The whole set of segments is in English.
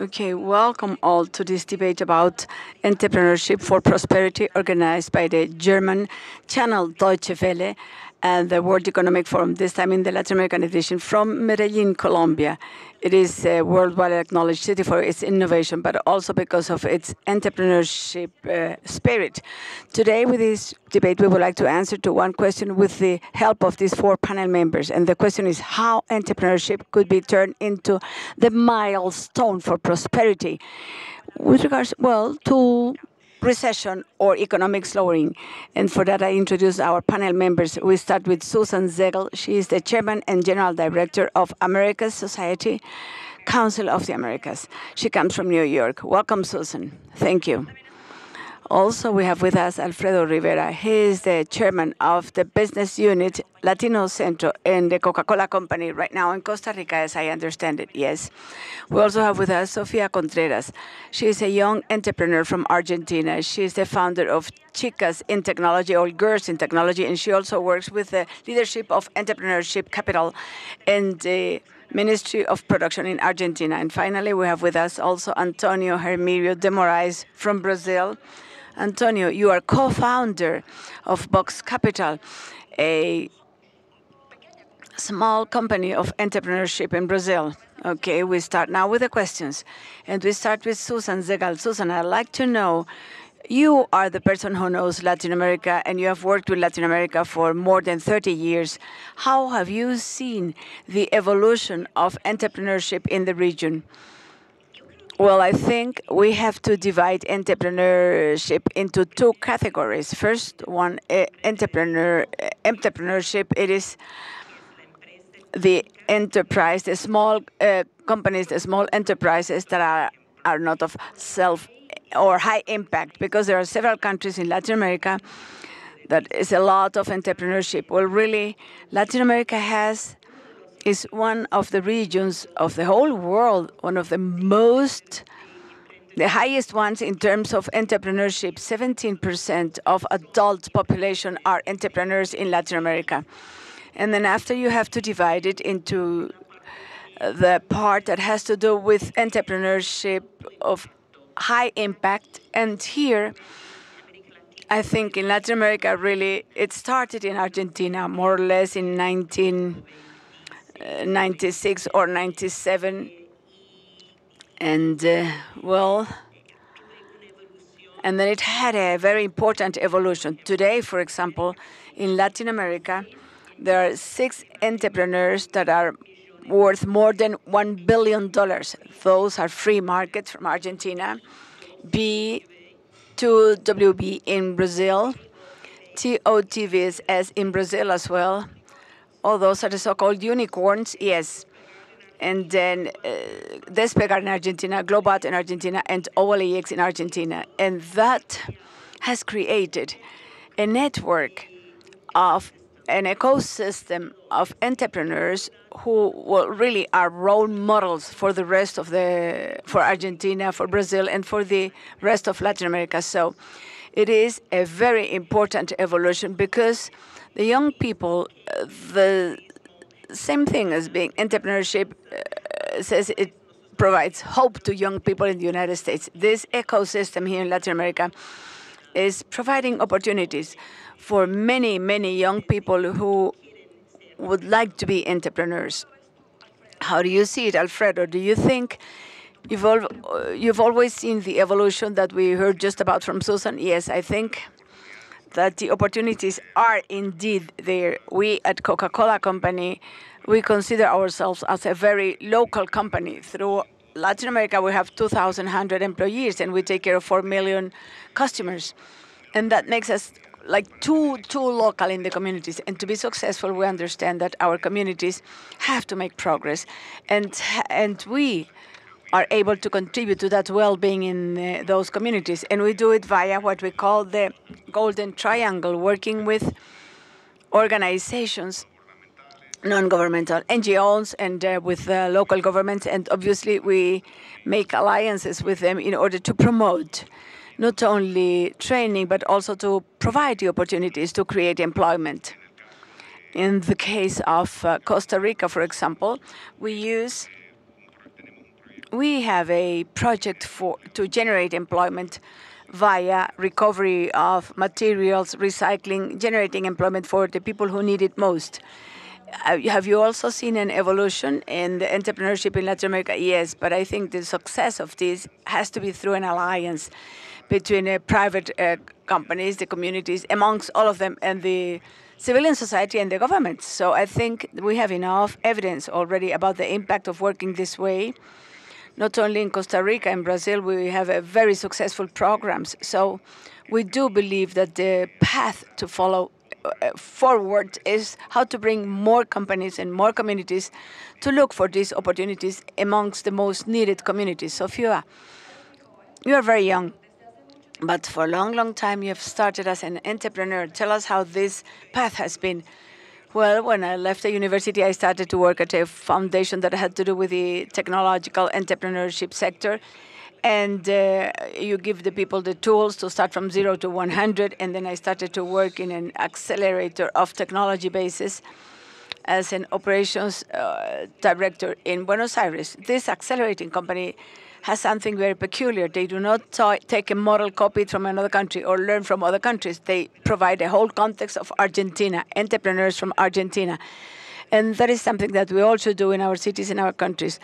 Okay, welcome all to this debate about entrepreneurship for prosperity organized by the German channel Deutsche Welle and the World Economic Forum, this time in the Latin American edition from Medellin, Colombia. It is a worldwide acknowledged city for its innovation, but also because of its entrepreneurship uh, spirit. Today, with this debate, we would like to answer to one question with the help of these four panel members. And the question is how entrepreneurship could be turned into the milestone for prosperity. With regards, well, to recession or economic slowing. And for that, I introduce our panel members. We start with Susan Segal. She is the chairman and general director of America's Society Council of the Americas. She comes from New York. Welcome, Susan. Thank you. Also, we have with us Alfredo Rivera. He is the chairman of the business unit Latino Centro in the Coca-Cola Company right now in Costa Rica, as I understand it. Yes. We also have with us Sofia Contreras. She is a young entrepreneur from Argentina. She is the founder of Chicas in Technology or Girls in Technology, and she also works with the leadership of entrepreneurship capital and the Ministry of Production in Argentina. And finally, we have with us also Antonio Ermírio de Moraes from Brazil. Antonio, you are co-founder of Vox Capital, a small company of entrepreneurship in Brazil. Okay, we start now with the questions. And we start with Susan Segal. Susan, I'd like to know, you are the person who knows Latin America and you have worked with Latin America for more than 30 years. How have you seen the evolution of entrepreneurship in the region? Well, I think we have to divide entrepreneurship into two categories. First, one uh, entrepreneur entrepreneurship. It is the enterprise, the small uh, companies, the small enterprises that are are not of self or high impact, because there are several countries in Latin America that is a lot of entrepreneurship. Well, really, Latin America has is one of the regions of the whole world, one of the most, the highest ones in terms of entrepreneurship. 17% of adult population are entrepreneurs in Latin America. And then after you have to divide it into uh, the part that has to do with entrepreneurship of high impact. And here, I think in Latin America, really, it started in Argentina more or less in 19. 96 or 97. And uh, well, and then it had a very important evolution. Today, for example, in Latin America, there are six entrepreneurs that are worth more than $1 billion. Those are free markets from Argentina, B2WB in Brazil, TOTVS as in Brazil as well, all those are the so-called unicorns, yes. And then uh, Despegar in Argentina, Globant in Argentina, and OLX in Argentina. And that has created a network of an ecosystem of entrepreneurs who really are role models for the rest of the for Argentina, for Brazil, and for the rest of Latin America. So it is a very important evolution because the young people, uh, the same thing as being entrepreneurship uh, says it provides hope to young people in the United States. This ecosystem here in Latin America is providing opportunities for many, many young people who would like to be entrepreneurs. How do you see it, Alfredo? Do you think you've, al uh, you've always seen the evolution that we heard just about from Susan? Yes, I think that the opportunities are indeed there. We at Coca-Cola Company, we consider ourselves as a very local company. Through Latin America, we have 2,100 employees, and we take care of 4 million customers. And that makes us like too too local in the communities. And to be successful, we understand that our communities have to make progress, and and we are able to contribute to that well-being in uh, those communities. And we do it via what we call the Golden Triangle, working with organizations, non-governmental NGOs, and uh, with uh, local governments. And obviously, we make alliances with them in order to promote not only training, but also to provide the opportunities to create employment. In the case of Costa Rica, for example, we use we have a project for to generate employment via recovery of materials, recycling, generating employment for the people who need it most. Uh, have you also seen an evolution in the entrepreneurship in Latin America? Yes, but I think the success of this has to be through an alliance between uh, private uh, companies, the communities, amongst all of them, and the civilian society and the government. So I think we have enough evidence already about the impact of working this way. Not only in Costa Rica and Brazil, we have a very successful programs. So we do believe that the path to follow uh, forward is how to bring more companies and more communities to look for these opportunities amongst the most needed communities. Sofia, you are very young. But for a long, long time, you have started as an entrepreneur. Tell us how this path has been. Well, when I left the university, I started to work at a foundation that had to do with the technological entrepreneurship sector. And uh, you give the people the tools to start from zero to 100. And then I started to work in an accelerator of technology basis as an operations uh, director in Buenos Aires. This accelerating company has something very peculiar. They do not take a model copied from another country or learn from other countries. They provide a whole context of Argentina, entrepreneurs from Argentina. And that is something that we also do in our cities, in our countries.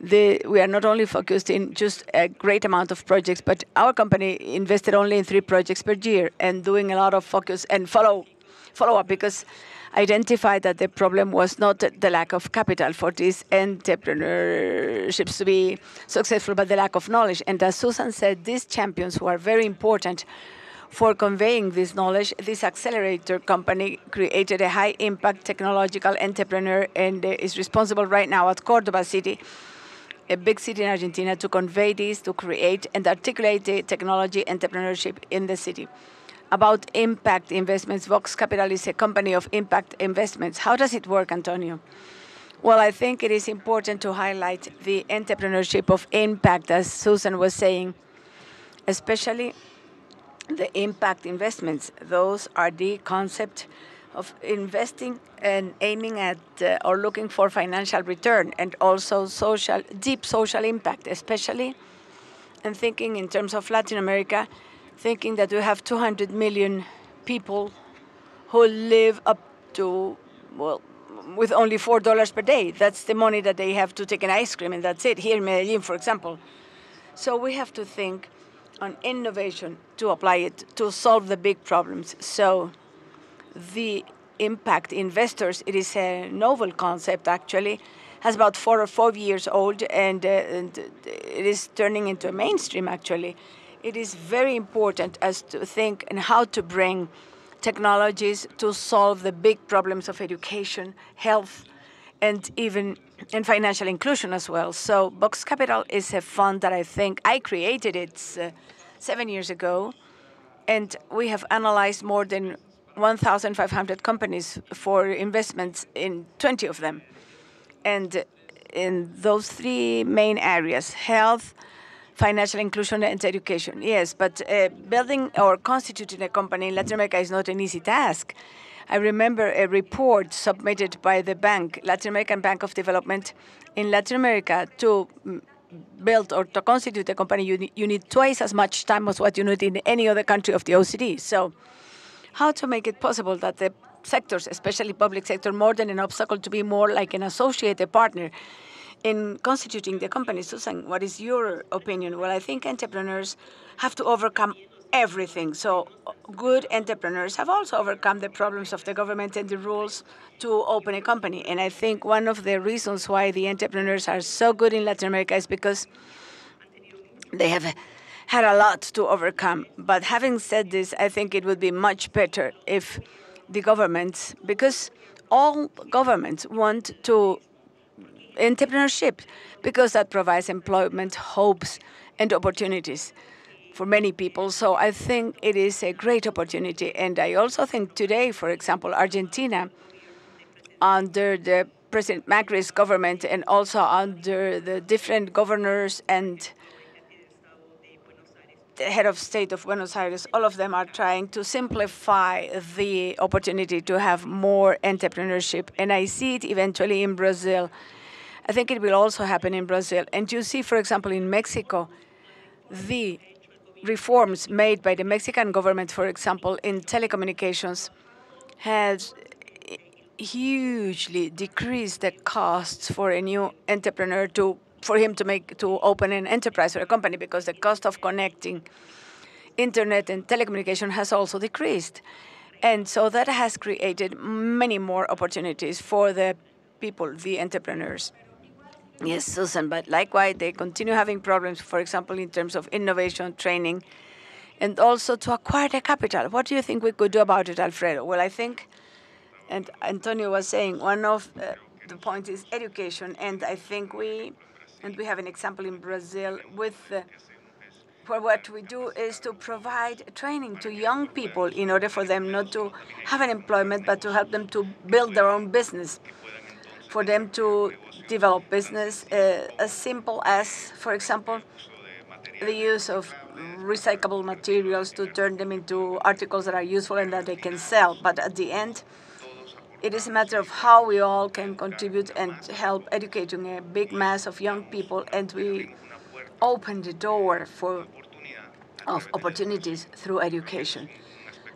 The, we are not only focused in just a great amount of projects, but our company invested only in three projects per year and doing a lot of focus and follow follow up because identified that the problem was not the lack of capital for these entrepreneurships to be successful, but the lack of knowledge. And as Susan said, these champions who are very important for conveying this knowledge, this accelerator company created a high impact technological entrepreneur and is responsible right now at Cordoba City, a big city in Argentina, to convey this, to create and articulate the technology entrepreneurship in the city about impact investments. Vox Capital is a company of impact investments. How does it work, Antonio? Well, I think it is important to highlight the entrepreneurship of impact, as Susan was saying, especially the impact investments. Those are the concept of investing and aiming at uh, or looking for financial return and also social, deep social impact, especially and thinking in terms of Latin America thinking that we have 200 million people who live up to, well, with only $4 per day. That's the money that they have to take an ice cream, and that's it, here in Medellin, for example. So we have to think on innovation to apply it to solve the big problems. So the impact investors, it is a novel concept actually, has about four or five years old, and, uh, and it is turning into a mainstream actually it is very important as to think and how to bring technologies to solve the big problems of education, health, and even in financial inclusion as well. So Vox Capital is a fund that I think I created it uh, seven years ago, and we have analyzed more than 1,500 companies for investments in 20 of them. And in those three main areas, health, financial inclusion and education. Yes, but uh, building or constituting a company in Latin America is not an easy task. I remember a report submitted by the bank, Latin American Bank of Development, in Latin America to mm, build or to constitute a company, you need, you need twice as much time as what you need in any other country of the OECD. So, how to make it possible that the sectors, especially public sector, more than an obstacle to be more like an associated partner in constituting the company. Susan, what is your opinion? Well, I think entrepreneurs have to overcome everything. So good entrepreneurs have also overcome the problems of the government and the rules to open a company. And I think one of the reasons why the entrepreneurs are so good in Latin America is because they have had a lot to overcome. But having said this, I think it would be much better if the governments, because all governments want to entrepreneurship because that provides employment, hopes, and opportunities for many people. So I think it is a great opportunity. And I also think today, for example, Argentina, under the President Macri's government and also under the different governors and the head of state of Buenos Aires, all of them are trying to simplify the opportunity to have more entrepreneurship. And I see it eventually in Brazil I think it will also happen in Brazil. And you see, for example, in Mexico, the reforms made by the Mexican government, for example, in telecommunications, has hugely decreased the costs for a new entrepreneur to for him to make to open an enterprise or a company because the cost of connecting internet and telecommunication has also decreased. And so that has created many more opportunities for the people, the entrepreneurs. Yes, Susan, but likewise, they continue having problems, for example, in terms of innovation, training, and also to acquire the capital. What do you think we could do about it, Alfredo? Well, I think, and Antonio was saying, one of uh, the points is education, and I think we, and we have an example in Brazil with uh, what we do is to provide training to young people in order for them not to have an employment, but to help them to build their own business, for them to develop business uh, as simple as, for example, the use of recyclable materials to turn them into articles that are useful and that they can sell. But at the end, it is a matter of how we all can contribute and help educating a big mass of young people, and we open the door for of opportunities through education.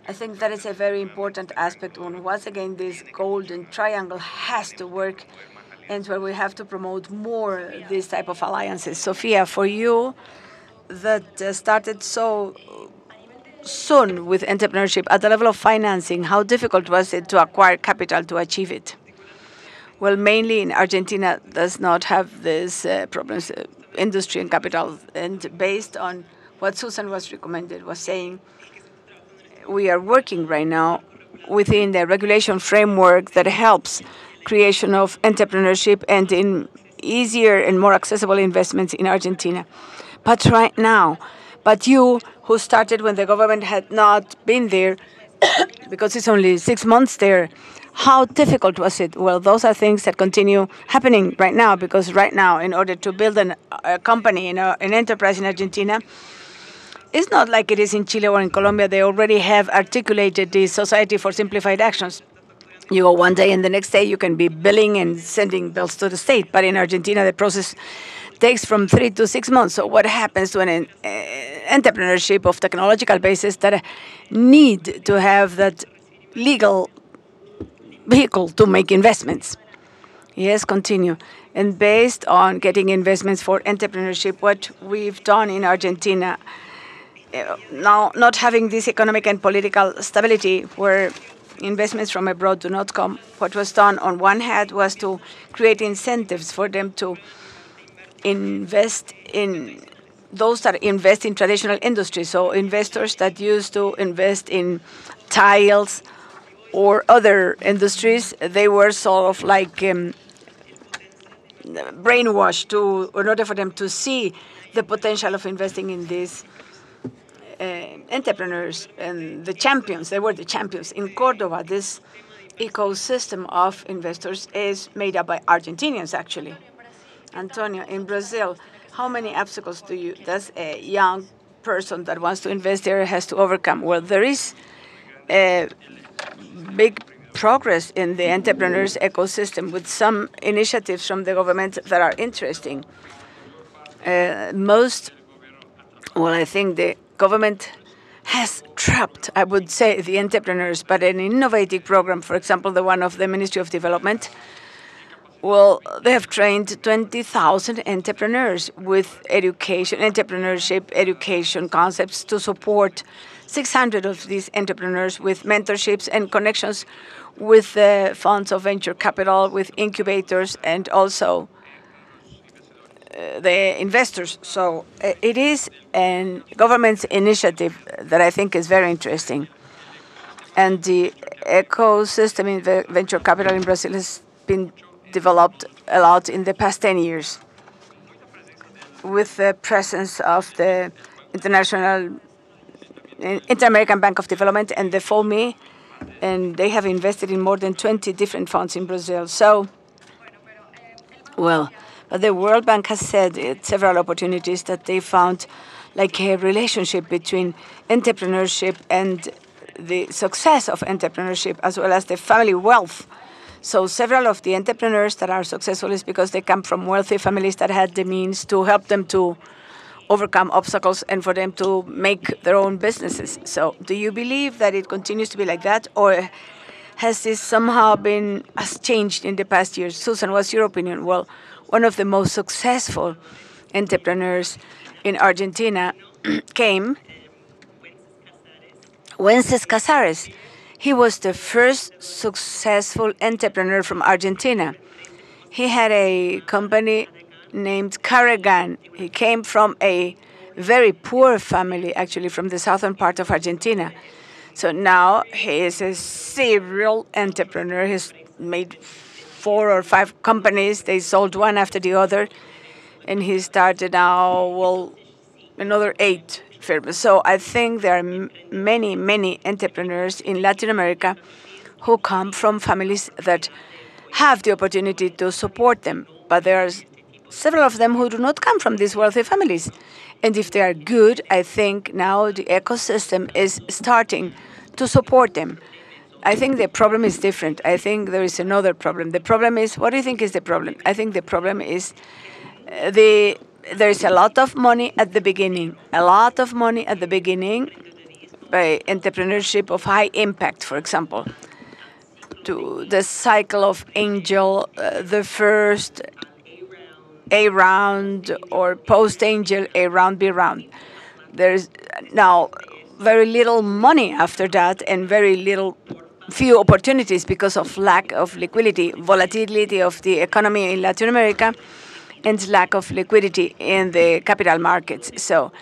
I think that is a very important aspect when once again this golden triangle has to work and where we have to promote more these type of alliances. Sofia, for you that uh, started so soon with entrepreneurship at the level of financing, how difficult was it to acquire capital to achieve it? Well, mainly in Argentina does not have these uh, problems, uh, industry and capital, and based on what Susan was recommended was saying we are working right now within the regulation framework that helps creation of entrepreneurship and in easier and more accessible investments in Argentina. But right now, but you who started when the government had not been there, because it's only six months there, how difficult was it? Well, those are things that continue happening right now, because right now, in order to build an, a company, you know, an enterprise in Argentina, it's not like it is in Chile or in Colombia. They already have articulated the Society for Simplified Actions. You go one day and the next day you can be billing and sending bills to the state. But in Argentina, the process takes from three to six months. So what happens to an uh, entrepreneurship of technological basis that need to have that legal vehicle to make investments? Yes, continue. And based on getting investments for entrepreneurship, what we've done in Argentina now not having this economic and political stability where investments from abroad do not come, what was done on one hand was to create incentives for them to invest in those that invest in traditional industries. So investors that used to invest in tiles or other industries, they were sort of like um, brainwashed to, in order for them to see the potential of investing in these uh, entrepreneurs and the champions. They were the champions in Cordoba. This ecosystem of investors is made up by Argentinians, actually. Antonio, in Brazil, how many obstacles do you does a young person that wants to invest there has to overcome? Well, there is a big progress in the entrepreneurs ecosystem with some initiatives from the government that are interesting. Uh, most, well, I think the government has trapped, I would say, the entrepreneurs, but an innovative program, for example, the one of the Ministry of Development, well, they have trained 20,000 entrepreneurs with education, entrepreneurship, education concepts to support 600 of these entrepreneurs with mentorships and connections with the funds of venture capital, with incubators, and also the investors. So uh, it is a government's initiative that I think is very interesting. And the ecosystem in venture capital in Brazil has been developed a lot in the past 10 years with the presence of the International Inter-American Bank of Development and the FOMI, and they have invested in more than 20 different funds in Brazil. So, well, the World Bank has said at several opportunities that they found like a relationship between entrepreneurship and the success of entrepreneurship as well as the family wealth. So several of the entrepreneurs that are successful is because they come from wealthy families that had the means to help them to overcome obstacles and for them to make their own businesses. So do you believe that it continues to be like that or has this somehow been has changed in the past years? Susan, what's your opinion? Well, one of the most successful entrepreneurs in Argentina came Wences Casares. He was the first successful entrepreneur from Argentina. He had a company named Carregan. He came from a very poor family, actually, from the southern part of Argentina. So now he is a serial entrepreneur. He's made four or five companies. They sold one after the other. And he started now, well, another eight firms. So I think there are many, many entrepreneurs in Latin America who come from families that have the opportunity to support them. But there are several of them who do not come from these wealthy families. And if they are good, I think now the ecosystem is starting to support them. I think the problem is different. I think there is another problem. The problem is what do you think is the problem? I think the problem is uh, the there is a lot of money at the beginning, a lot of money at the beginning by entrepreneurship of high impact, for example, to the cycle of angel, uh, the first A round or post angel A round B round. There's now very little money after that and very little few opportunities because of lack of liquidity, volatility of the economy in Latin America and lack of liquidity in the capital markets. So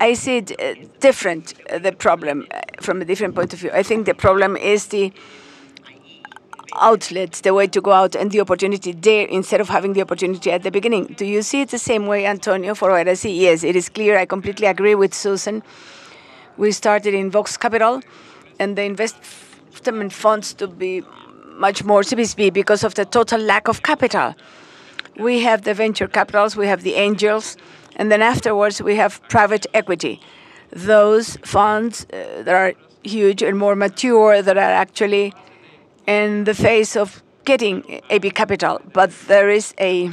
I see it uh, different, uh, the problem, uh, from a different point of view. I think the problem is the outlets, the way to go out and the opportunity there instead of having the opportunity at the beginning. Do you see it the same way, Antonio, for see? Yes, it is clear. I completely agree with Susan. We started in Vox Capital and the investment funds to be much more CBSB because of the total lack of capital we have the venture capitals, we have the angels, and then afterwards we have private equity. Those funds uh, that are huge and more mature that are actually in the face of getting AB capital, but there is a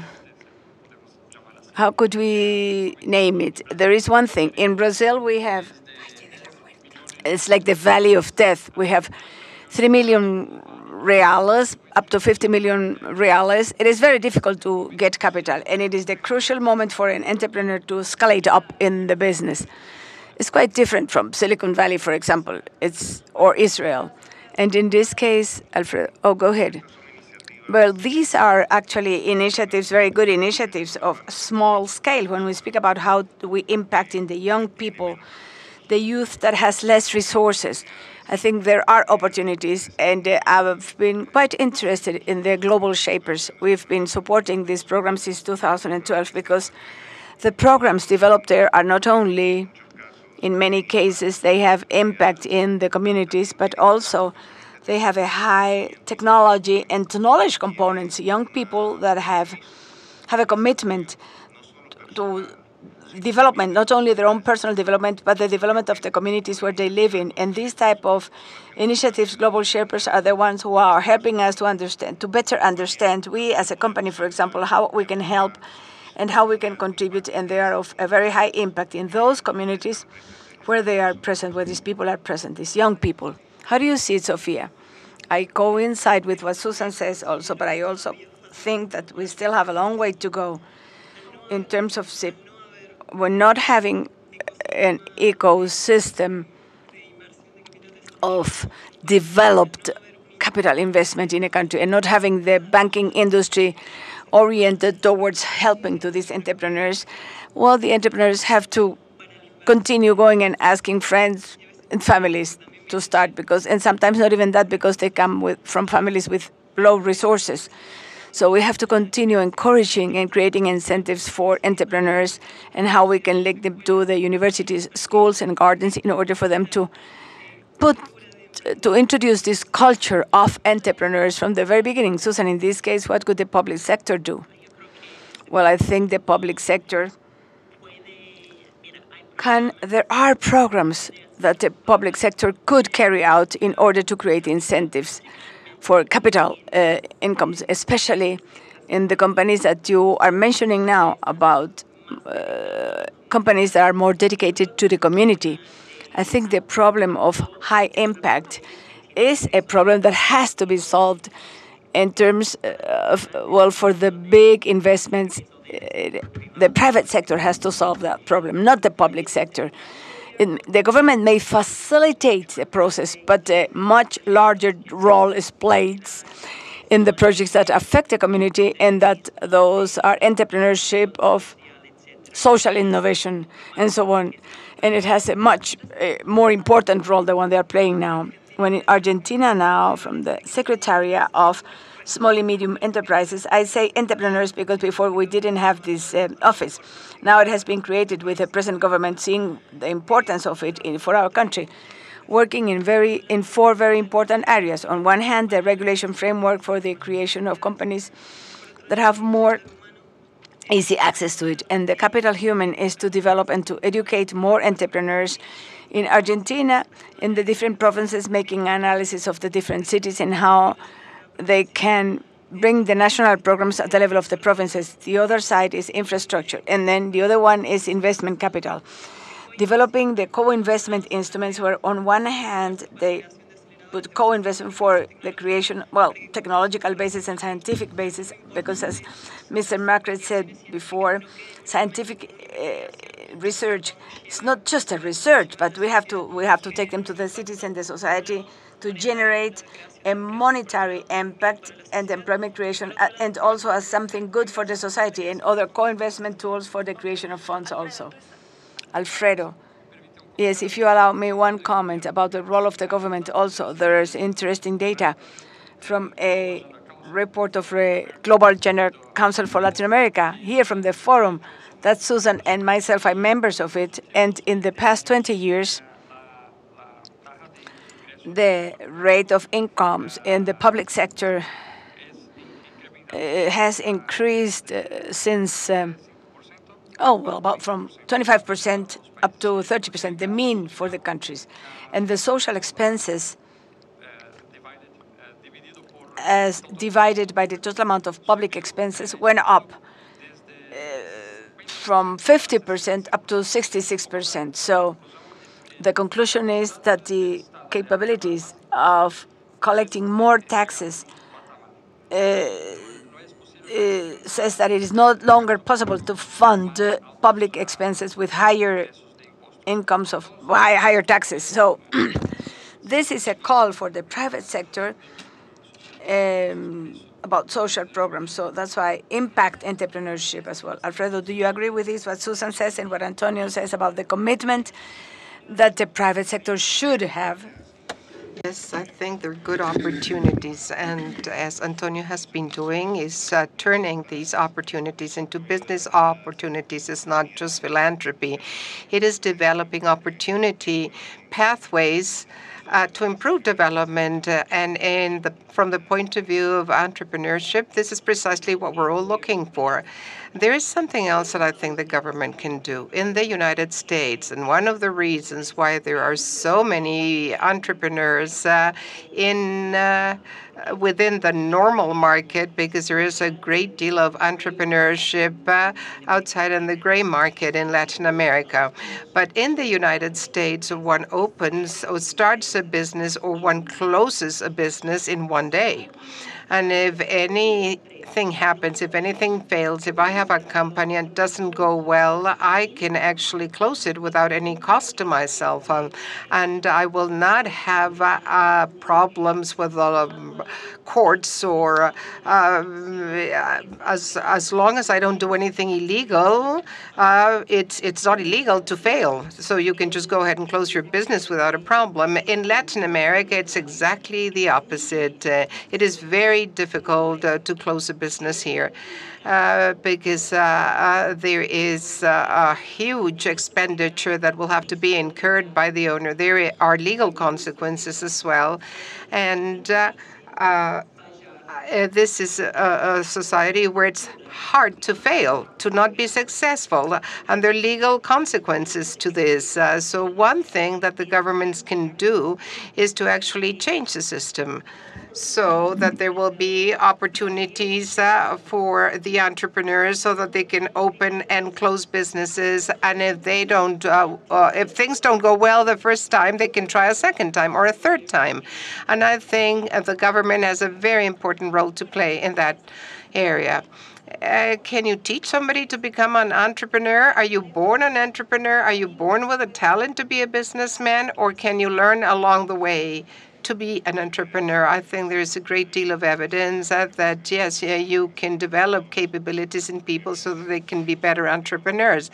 how could we name it? There is one thing. In Brazil, we have it's like the valley of death. We have three million reales, up to 50 million reales, it is very difficult to get capital. And it is the crucial moment for an entrepreneur to escalate up in the business. It's quite different from Silicon Valley, for example, it's or Israel. And in this case, Alfred, oh, go ahead. Well, these are actually initiatives, very good initiatives of small scale. When we speak about how we impact in the young people, the youth that has less resources, I think there are opportunities, and uh, I've been quite interested in the global shapers. We've been supporting this program since 2012 because the programs developed there are not only, in many cases, they have impact in the communities, but also they have a high technology and knowledge components. Young people that have have a commitment to development, not only their own personal development, but the development of the communities where they live in. And these type of initiatives, Global Shapers, are the ones who are helping us to understand, to better understand, we as a company, for example, how we can help and how we can contribute. And they are of a very high impact in those communities where they are present, where these people are present, these young people. How do you see it, Sofia? I coincide with what Susan says also, but I also think that we still have a long way to go in terms of we're not having an ecosystem of developed capital investment in a country and not having the banking industry oriented towards helping to these entrepreneurs, well, the entrepreneurs have to continue going and asking friends and families to start because, and sometimes not even that because they come with, from families with low resources. So we have to continue encouraging and creating incentives for entrepreneurs and how we can link them to the universities, schools, and gardens in order for them to put to introduce this culture of entrepreneurs from the very beginning. Susan, in this case, what could the public sector do? Well, I think the public sector can. There are programs that the public sector could carry out in order to create incentives for capital uh, incomes, especially in the companies that you are mentioning now about uh, companies that are more dedicated to the community. I think the problem of high impact is a problem that has to be solved in terms uh, of, well, for the big investments, the private sector has to solve that problem, not the public sector. The government may facilitate the process, but a much larger role is played in the projects that affect the community, and that those are entrepreneurship of social innovation and so on. And it has a much more important role than one they are playing now when in Argentina now, from the Secretariat of Small and Medium Enterprises, I say entrepreneurs because before we didn't have this uh, office. Now it has been created with the present government seeing the importance of it in, for our country, working in very in four very important areas. On one hand, the regulation framework for the creation of companies that have more easy access to it, and the capital human is to develop and to educate more entrepreneurs in Argentina, in the different provinces, making analysis of the different cities and how they can bring the national programs at the level of the provinces. The other side is infrastructure, and then the other one is investment capital. Developing the co-investment instruments where on one hand they put co-investment for the creation, well, technological basis and scientific basis, because as Mr. Macri said before, scientific uh, research is not just a research, but we have to we have to take them to the cities and the society to generate a monetary impact and employment creation, uh, and also as something good for the society and other co-investment tools for the creation of funds also. Alfredo. Yes, if you allow me one comment about the role of the government also. There is interesting data from a report of the Global Agenda Council for Latin America, here from the forum, that Susan and myself are members of it. And in the past 20 years, the rate of incomes in the public sector uh, has increased uh, since, um, oh, well, about from 25% up to 30%, the mean for the countries. And the social expenses as divided by the total amount of public expenses went up uh, from 50% up to 66%. So the conclusion is that the capabilities of collecting more taxes uh, uh, says that it is no longer possible to fund uh, public expenses with higher incomes of higher taxes. So this is a call for the private sector um, about social programs. So that's why impact entrepreneurship as well. Alfredo, do you agree with this, what Susan says and what Antonio says about the commitment that the private sector should have? Yes, I think they're good opportunities. And as Antonio has been doing, is uh, turning these opportunities into business opportunities. It's not just philanthropy. It is developing opportunity pathways uh, to improve development. Uh, and in the, from the point of view of entrepreneurship, this is precisely what we're all looking for. There is something else that I think the government can do in the United States, and one of the reasons why there are so many entrepreneurs uh, in uh, within the normal market, because there is a great deal of entrepreneurship uh, outside in the gray market in Latin America. But in the United States, one opens or starts a business or one closes a business in one day. And if anything happens, if anything fails, if I have a company and doesn't go well, I can actually close it without any cost to myself. Um, and I will not have uh, uh, problems with uh, courts or uh, as as long as I don't do anything illegal, uh, it's it's not illegal to fail. So you can just go ahead and close your business without a problem. In Latin America, it's exactly the opposite. Uh, it is very difficult to close a business here. Uh, because uh, uh, there is a huge expenditure that will have to be incurred by the owner. There are legal consequences as well. And this is a, a, society where it's hard to fail, to not be successful, and there are legal consequences to this. Uh, so one thing that the governments can do is to actually change the system so that there will be opportunities uh, for the entrepreneurs so that they can open and close businesses. And if they don't, uh, uh, if things don't go well the first time, they can try a second time or a third time. And I think the government has a very important role to play in that area. Uh, can you teach somebody to become an entrepreneur? Are you born an entrepreneur? Are you born with a talent to be a businessman? Or can you learn along the way to be an entrepreneur. I think there is a great deal of evidence that, that yes, yeah, you can develop capabilities in people so that they can be better entrepreneurs.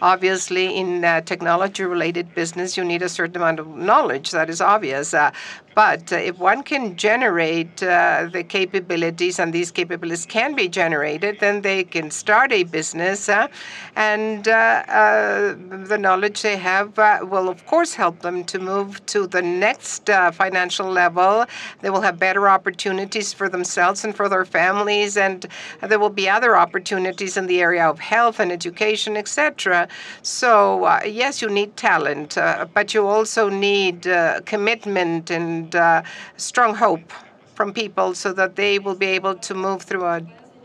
Obviously, in uh, technology-related business, you need a certain amount of knowledge. That is obvious. Uh, but uh, if one can generate uh, the capabilities, and these capabilities can be generated, then they can start a business, uh, and uh, uh, the knowledge they have uh, will, of course, help them to move to the next financial level. They will have better opportunities for themselves and for their families, and there will be other opportunities in the area of health and education, etc. So, yes, you need talent, but you also need commitment and and uh, strong hope from people so that they will be able to move through a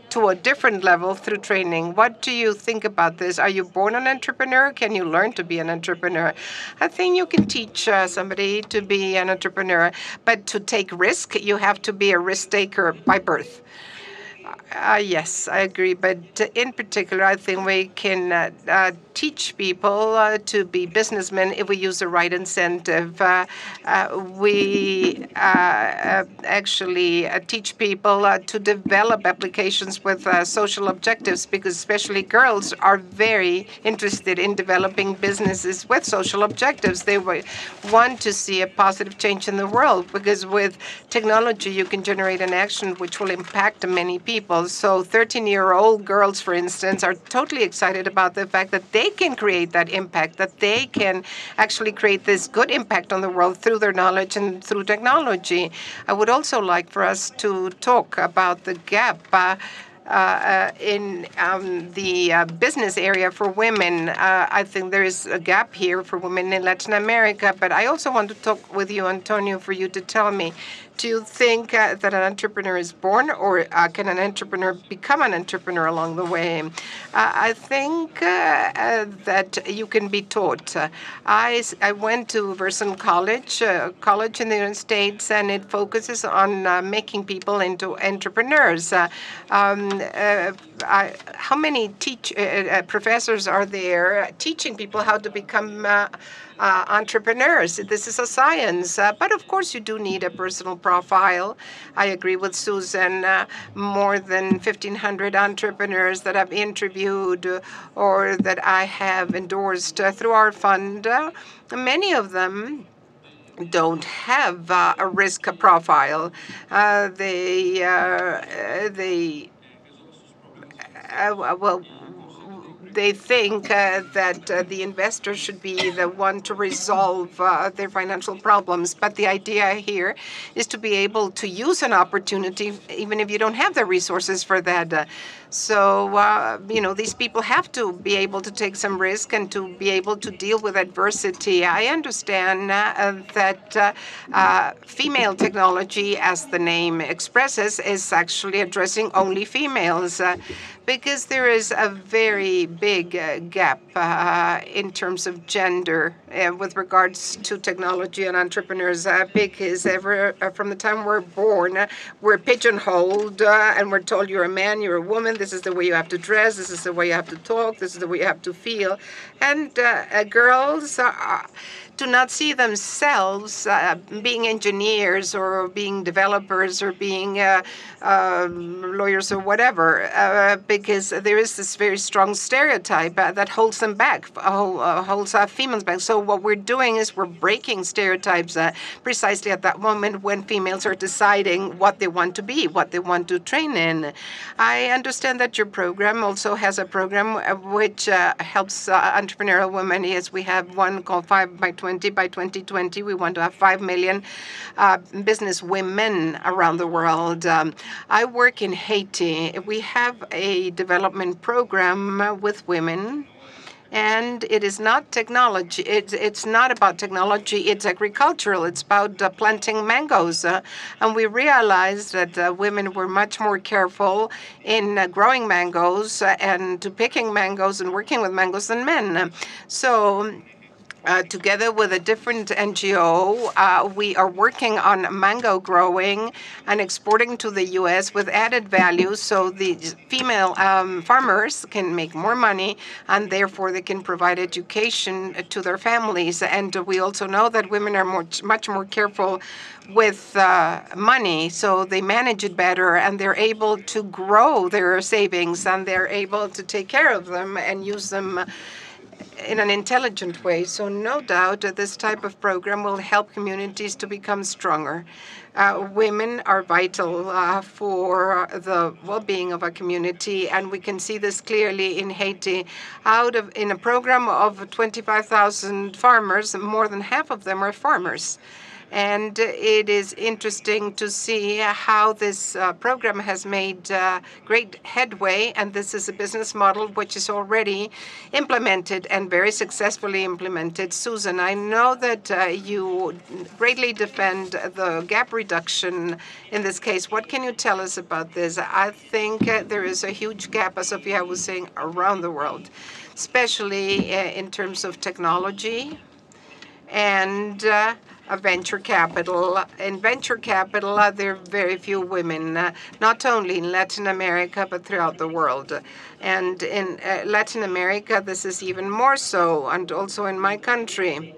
to a different level through training. What do you think about this? Are you born an entrepreneur? Can you learn to be an entrepreneur? I think you can teach uh, somebody to be an entrepreneur, but to take risk, you have to be a risk taker by birth. Uh, yes, I agree. But in particular, I think we can uh, uh, teach people uh, to be businessmen if we use the right incentive. Uh, uh, we actually teach people to develop applications with social objectives because especially girls are very interested in developing businesses with social objectives. They want to see a positive change in the world because with technology you can generate an action which will impact many people. So 13-year-old girls, for instance, are totally excited about the fact that they can create that impact, that they can actually create this good impact on the world through their knowledge and through technology. I would also like for us to talk about the gap uh, uh, in um, the uh, business area for women. Uh, I think there is a gap here for women in Latin America. But I also want to talk with you, Antonio, for you to tell me do you think uh, that an entrepreneur is born, or uh, can an entrepreneur become an entrepreneur along the way? Uh, I think uh, uh, that you can be taught. I, I went to Ryerson College, college in the United States, and it focuses on making people into entrepreneurs. Um, I, how many teach professors are there teaching people how to become uh, entrepreneurs. This is a science. Uh, but of course, you do need a personal profile. I agree with Susan. Uh, more than 1,500 entrepreneurs that I've interviewed or that I have endorsed uh, through our fund, uh, many of them don't have uh, a risk profile. They they well they think uh, that uh, the investor should be the one to resolve uh, their financial problems. But the idea here is to be able to use an opportunity, even if you don't have the resources for that. Uh, so, uh, you know, these people have to be able to take some risk and to be able to deal with adversity. I understand uh, that female technology, as the name expresses, is actually addressing only females because there is a very big uh, gap in terms of gender with regards to technology and entrepreneurs. because ever from the time we're born, we're pigeonholed and we're told you're a man, you're a woman this is the way you have to dress. This is the way you have to talk. This is the way you have to feel. And uh, uh girls are do not see themselves uh, being engineers or being developers or being uh, uh, lawyers or whatever, uh, because there is this very strong stereotype uh, that holds them back, uh, holds females back. So what we're doing is we're breaking stereotypes precisely at that moment when females are deciding what they want to be, what they want to train in. I understand that your program also has a program which helps entrepreneurial women. Yes, we have one called Five by 20 2020. By 2020, we want to have 5 million uh, business women around the world. Um, I work in Haiti. We have a development program with women and it is not technology. It's it's not about technology. It's agricultural. It's about uh, planting mangoes, uh, and we realized that uh, women were much more careful in uh, growing mangoes and picking mangoes and working with mangoes than men. So uh, together with a different NGO, uh, we are working on mango growing and exporting to the U.S. with added value, so the female um, farmers can make more money, and therefore they can provide education to their families. And we also know that women are much much more careful with uh, money, so they manage it better, and they're able to grow their savings, and they're able to take care of them and use them in an intelligent way. So no doubt this type of program will help communities to become stronger. Uh, women are vital uh, for the well-being of a community, and we can see this clearly in Haiti. Out of in a program of 25,000 farmers, more than half of them are farmers. And it is interesting to see how this uh, program has made uh, great headway. And this is a business model which is already implemented and very successfully implemented. Susan, I know that uh, you greatly defend the gap reduction in this case. What can you tell us about this? I think uh, there is a huge gap, as Sofia was saying, around the world, especially uh, in terms of technology and uh, venture capital. In venture capital, there are very few women, uh, not only in Latin America, but throughout the world. And in uh, Latin America, this is even more so, and also in my country.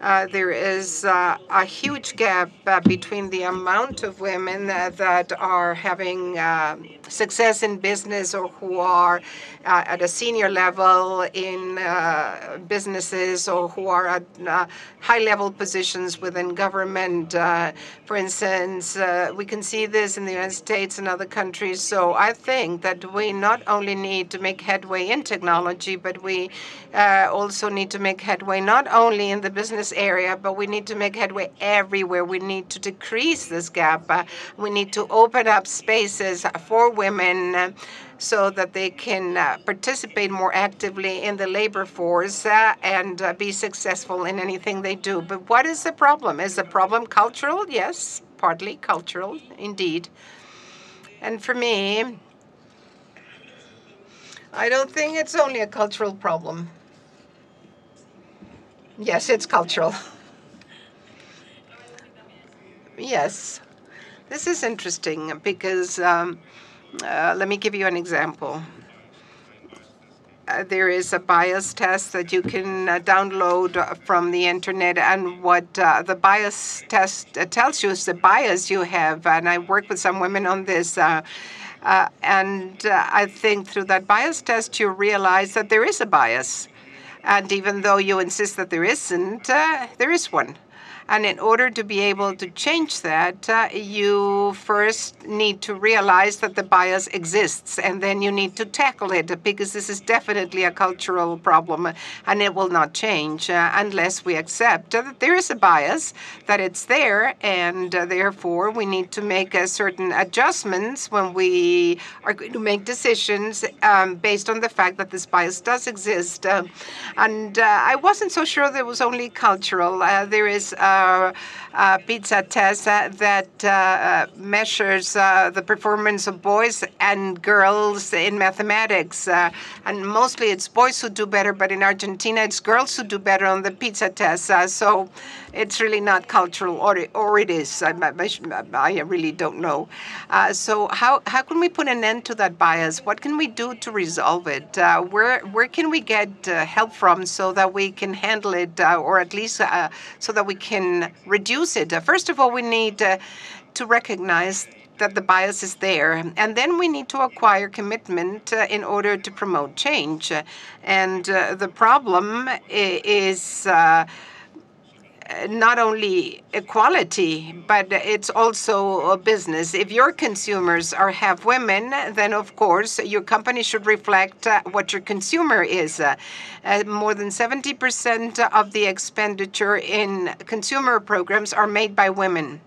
Uh, there is uh, a huge gap uh, between the amount of women uh, that are having um, success in business or who are uh, at a senior level in uh, businesses or who are at high-level positions within government. For instance, we can see this in the United States and other countries. So I think that we not only need to make headway in technology, but we also need to make headway not only in the business this area, but we need to make headway everywhere. We need to decrease this gap. Uh, we need to open up spaces for women uh, so that they can uh, participate more actively in the labor force and be successful in anything they do. But what is the problem? Is the problem cultural? Yes, partly cultural, indeed. And for me, I don't think it's only a cultural problem. Yes, it's cultural. Yes. This is interesting because um, uh, let me give you an example. Uh, there is a bias test that you can uh, download from the internet, and what uh, the bias test uh, tells you is the bias you have. And I work with some women on this. Uh, and I think through that bias test, you realize that there is a bias. And even though you insist that there isn't, uh, there is one. And in order to be able to change that, uh, you first need to realize that the bias exists, and then you need to tackle it because this is definitely a cultural problem, and it will not change uh, unless we accept that there is a bias, that it's there, and uh, therefore we need to make uh, certain adjustments when we are going to make decisions um, based on the fact that this bias does exist. Uh, and uh, I wasn't so sure it was only cultural. there is uh, uh, PISA test that uh, measures the performance of boys and girls in mathematics. and mostly it's boys who do better, but in Argentina it's girls who do better on the PISA test. so it's really not cultural, or or it is. I, I, I really don't know. Uh, so how how can we put an end to that bias? What can we do to resolve it? Uh, where where can we get uh, help from so that we can handle it, or at least so that we can reduce Uh, first of all, we need uh, to recognize that the bias is there. And then we need to acquire commitment uh, in order to promote change. And uh, the problem is uh, not only equality, but it's also a business. If your consumers are have women, then of course your company should reflect uh, what your consumer is. Uh, uh, more than 70% of the expenditure in consumer programs are made by women.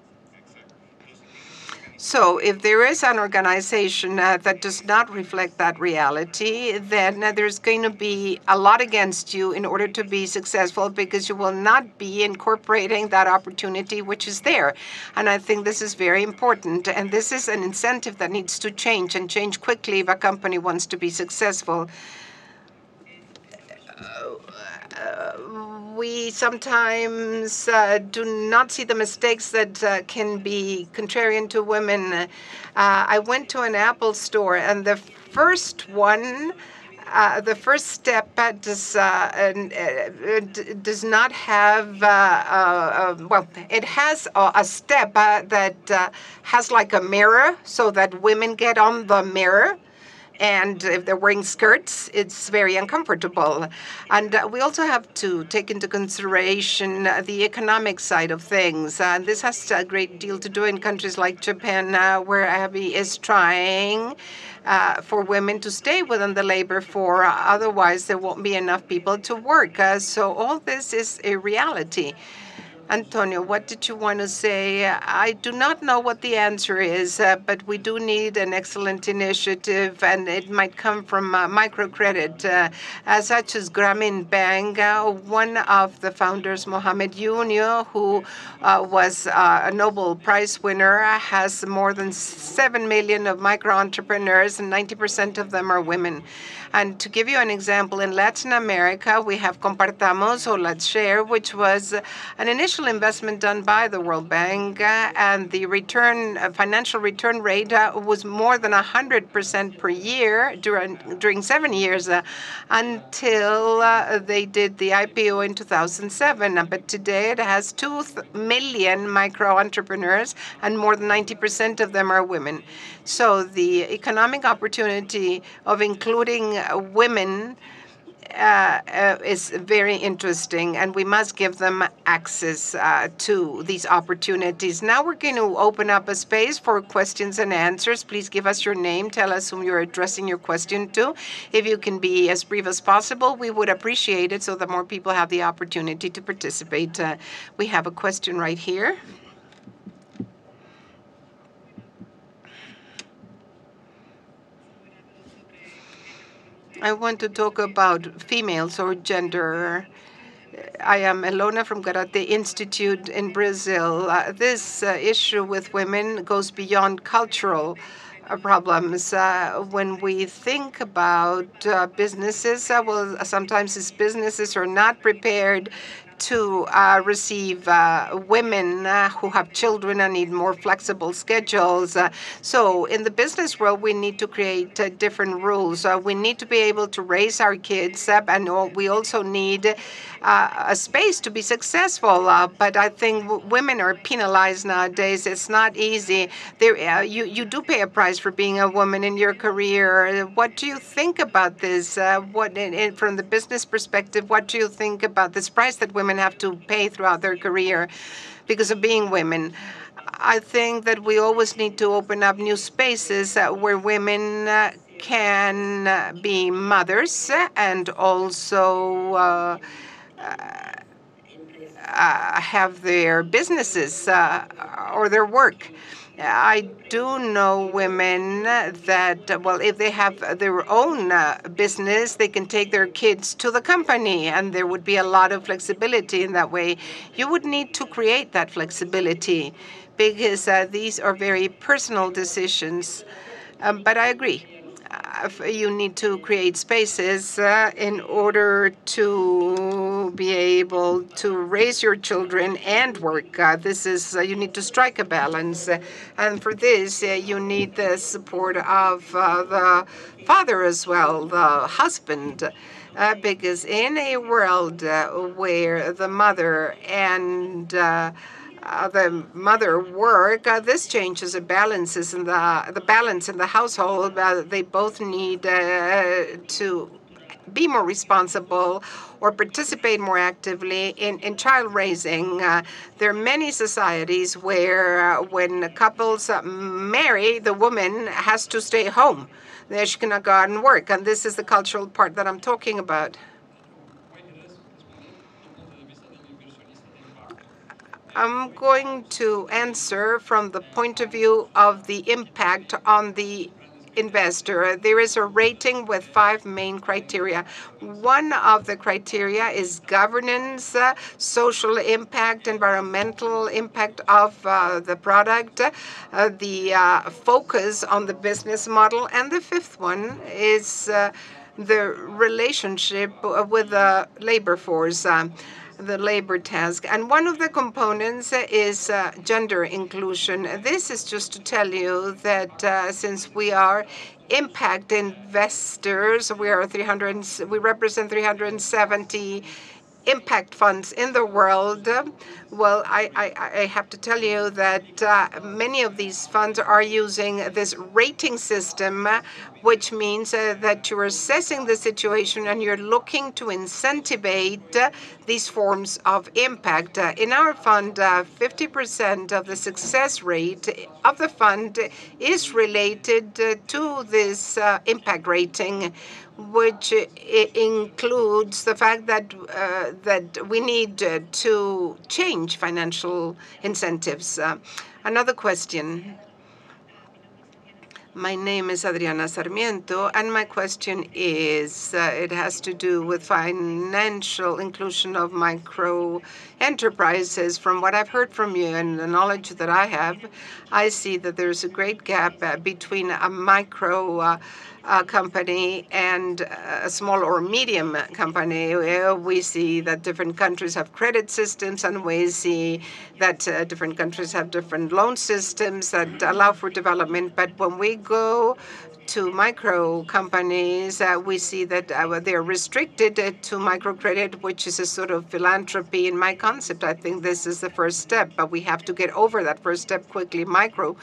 So if there is an organization uh, that does not reflect that reality, then uh, there's going to be a lot against you in order to be successful because you will not be incorporating that opportunity which is there. And I think this is very important. And this is an incentive that needs to change and change quickly if a company wants to be successful. Uh, we sometimes uh, do not see the mistakes that uh, can be contrarian to women. Uh, I went to an Apple store, and the first one, uh, the first step does uh, does not have well, it has a step that has like a mirror, so that women get on the mirror and if they're wearing skirts, it's very uncomfortable. And uh, we also have to take into consideration uh, the economic side of things. Uh, this has a great deal to do in countries like Japan, where Abe is trying uh, for women to stay within the labor force. Otherwise, there won't be enough people to work. Uh, so all this is a reality. Antonio, what did you want to say? I do not know what the answer is, uh, but we do need an excellent initiative, and it might come from uh, microcredit, uh, as such as Grameen Bank. Uh, one of the founders, Muhammad Yunus, who was a Nobel Prize winner, has more than 7 million of micro entrepreneurs, and 90% of them are women. And to give you an example, in Latin America, we have Compartamos or Let's Share, which was an initial investment done by the World Bank, uh, and the return, uh, financial return rate uh, was more than 100% per year during during seven years until they did the IPO in 2007. But today it has 2 million micro entrepreneurs, and more than 90% of them are women. So the economic opportunity of including women uh, uh, is very interesting, and we must give them access uh, to these opportunities. Now we're going to open up a space for questions and answers. Please give us your name, tell us whom you're addressing your question to. If you can be as brief as possible, we would appreciate it so that more people have the opportunity to participate. Uh, we have a question right here. I want to talk about females or gender. I am Elona from Karate Institute in Brazil. Uh, this uh, issue with women goes beyond cultural uh, problems. Uh, when we think about uh, businesses, uh, well, sometimes these businesses are not prepared to uh, receive uh, women uh, who have children and need more flexible schedules. Uh, so in the business world, we need to create uh, different rules. We need to be able to raise our kids up, and we also need a space to be successful. but I think women are penalized nowadays. It's not easy. There, you you do pay a price for being a woman in your career. What do you think about this? what in, in, from the business perspective? What do you think about this price that women have to pay throughout their career because of being women. I think that we always need to open up new spaces uh, where women uh, can uh, be mothers and also uh, uh, have their businesses uh, or their work. I do know women that, well, if they have their own uh, business, they can take their kids to the company, and there would be a lot of flexibility in that way. You would need to create that flexibility because uh, these are very personal decisions. Um, but I agree you need to create spaces uh, in order to be able to raise your children and work. Uh, this is uh, you need to strike a balance, and for this you need the support of the father as well, the husband. Uh, because in a world uh, where the mother and uh, the mother work, uh, this changes the balances in the the balance in the household. Uh, they both need uh, to be more responsible or participate more actively in, in child raising. Uh, there are many societies where uh, when couples marry, the woman has to stay home. She cannot go out and work. And this is the cultural part that I'm talking about. I'm going to answer from the point of view of the impact on the investor. There is a rating with five main criteria. One of the criteria is governance, uh, social impact, environmental impact of uh, the product, uh, the uh, focus on the business model, and the fifth one is uh, the relationship with the labor force. The labor task. And one of the components is uh, gender inclusion. This is just to tell you that uh, since we are impact investors, we are 300, we represent 370 impact funds in the world. Well, I, I, I have to tell you that uh, many of these funds are using this rating system, which means uh, that you're assessing the situation and you're looking to incentivize uh, these forms of impact. Uh, in our fund, 50% uh, of the success rate of the fund is related uh, to this impact rating which includes the fact that uh, that we need uh, to change financial incentives. Uh, another question. My name is Adriana Sarmiento, and my question is uh, it has to do with financial inclusion of micro enterprises. From what I've heard from you and the knowledge that I have, I see that there's a great gap uh, between a micro Uh, company and uh, a small or medium uh, company. We see that different countries have credit systems, and we see that uh, different countries have different loan systems that allow for development. But when we go to micro companies, uh, we see that uh, they're restricted uh, to microcredit, which is a sort of philanthropy in my concept. I think this is the first step, but we have to get over that first step quickly. Micro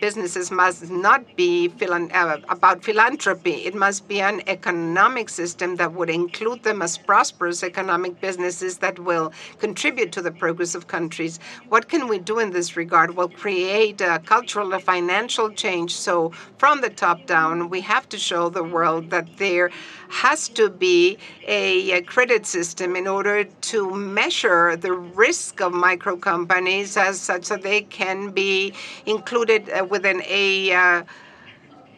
businesses must not be about philanthropy. It must be an economic system that would include them as prosperous economic businesses that will contribute to the progress of countries. What can we do in this regard? Well, create a cultural and financial change. So from the top down, down, we have to show the world that there has to be a, credit system in order to measure the risk of micro companies as such that they can be included uh, within a uh,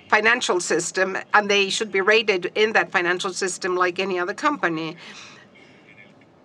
financial system and they should be rated in that financial system like any other company.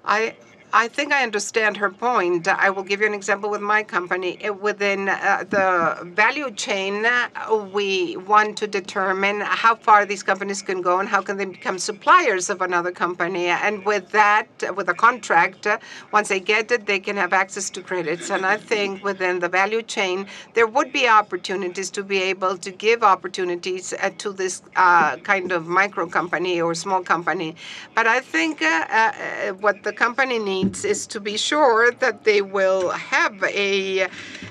I I think I understand her point. I will give you an example with my company. Within uh, the value chain, uh, we want to determine how far these companies can go and how can they become suppliers of another company. And with that, with a contract, uh, once they get it, they can have access to credits. And I think within the value chain, there would be opportunities to be able to give opportunities uh, to this uh, kind of micro company or small company. But I think uh, what the company needs is to be sure that they will have a